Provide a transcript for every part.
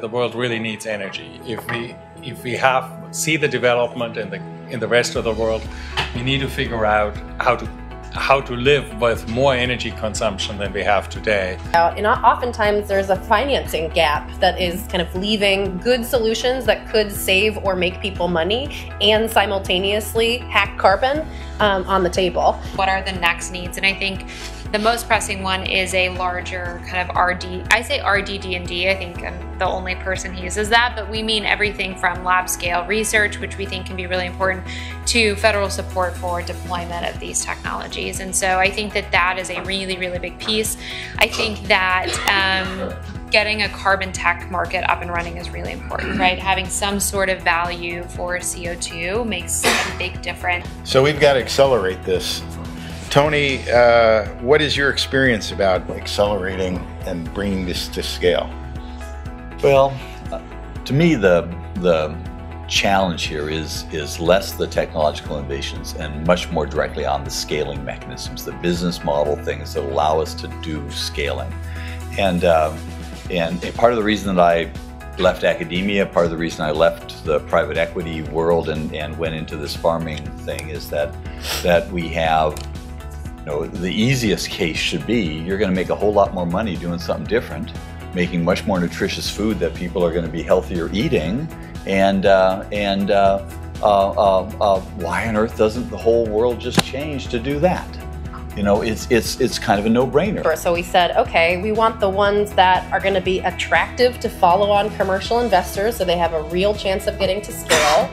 The world really needs energy. If we if we have see the development in the in the rest of the world, we need to figure out how to how to live with more energy consumption than we have today. And oftentimes there's a financing gap that is kind of leaving good solutions that could save or make people money and simultaneously hack carbon um, on the table. What are the next needs? And I think the most pressing one is a larger kind of RD. I say RDD&D. I think I'm the only person who uses that, but we mean everything from lab scale research, which we think can be really important, to federal support for deployment of these technologies. And so I think that that is a really, really big piece. I think that um, getting a carbon tech market up and running is really important, right? Having some sort of value for CO2 makes a big difference. So we've got to accelerate this Tony, uh, what is your experience about accelerating and bringing this to scale? Well, to me, the the challenge here is is less the technological innovations and much more directly on the scaling mechanisms, the business model things that allow us to do scaling. And um, and part of the reason that I left academia, part of the reason I left the private equity world and, and went into this farming thing is that that we have know, the easiest case should be you're going to make a whole lot more money doing something different, making much more nutritious food that people are going to be healthier eating, and uh, and uh, uh, uh, uh, why on earth doesn't the whole world just change to do that? You know, it's it's it's kind of a no-brainer. So we said, okay, we want the ones that are going to be attractive to follow on commercial investors, so they have a real chance of getting to scale.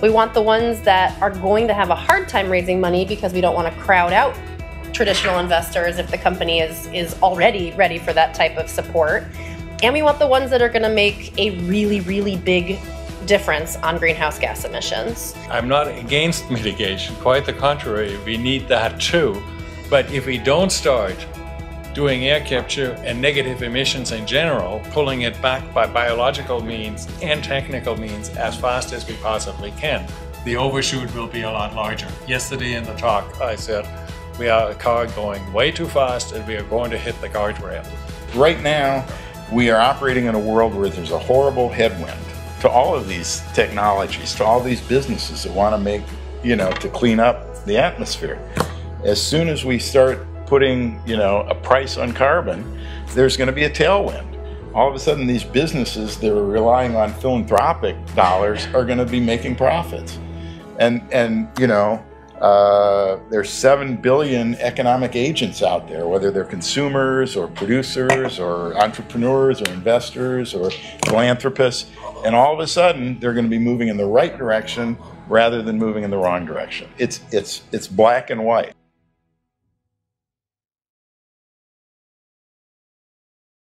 We want the ones that are going to have a hard time raising money because we don't want to crowd out traditional investors if the company is, is already ready for that type of support. And we want the ones that are going to make a really, really big difference on greenhouse gas emissions. I'm not against mitigation, quite the contrary, we need that too. But if we don't start doing air capture and negative emissions in general, pulling it back by biological means and technical means as fast as we possibly can, the overshoot will be a lot larger. Yesterday in the talk, I said, we are a car going way too fast and we are going to hit the guardrail. Right now, we are operating in a world where there's a horrible headwind to all of these technologies, to all these businesses that want to make, you know, to clean up the atmosphere. As soon as we start putting, you know, a price on carbon, there's going to be a tailwind. All of a sudden, these businesses that are relying on philanthropic dollars are going to be making profits. And, and you know, uh, there's 7 billion economic agents out there, whether they're consumers or producers or entrepreneurs or investors or philanthropists. And all of a sudden, they're going to be moving in the right direction rather than moving in the wrong direction. It's, it's, it's black and white.